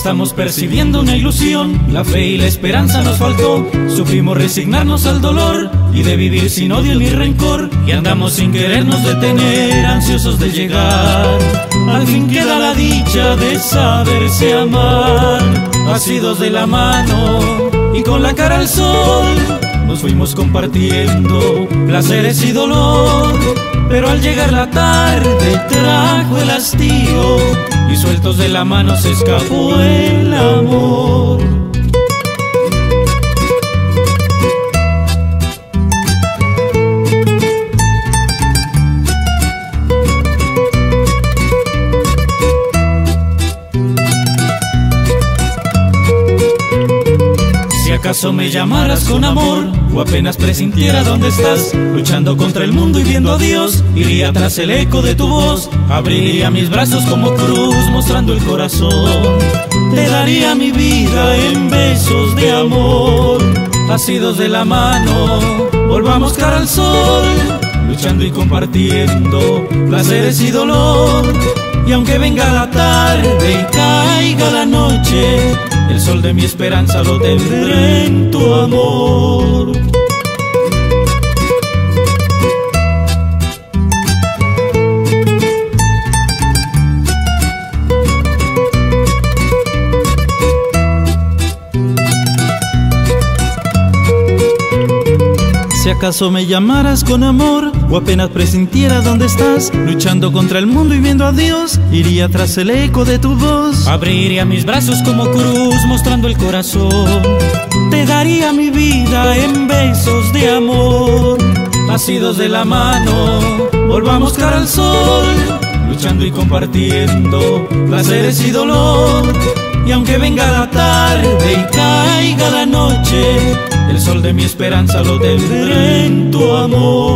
Estamos percibiendo una ilusión, la fe y la esperanza nos faltó. Supimos resignarnos al dolor y de vivir sin odio ni rencor. Y andamos sin querernos detener, ansiosos de llegar. Al fin queda la dicha de saberse amar, asidos de la mano y con la cara al sol. Nos fuimos compartiendo placeres y dolor, pero al llegar la tarde trajo el hastío y sueltos de la mano se escapó el amor. Acaso me llamaras con amor o apenas presintiera dónde estás, luchando contra el mundo y viendo a Dios, iría tras el eco de tu voz, abriría mis brazos como cruz mostrando el corazón, te daría mi vida en besos de amor, asidos de la mano, volvamos cara al sol, luchando y compartiendo placeres y dolor. Y aunque venga la tarde y sol de mi esperanza lo tendré en tu amor. Si acaso me llamaras con amor o apenas presintiera dónde estás, luchando contra el mundo y viendo a Dios, iría tras el eco de tu voz. Abriría mis brazos como cruz mostrando el corazón. Te daría mi vida en besos de amor. Asidos de la mano, volvamos cara al sol. Luchando y compartiendo placeres y dolor. Y aunque venga la tarde y sol de mi esperanza lo tendré en tu amor.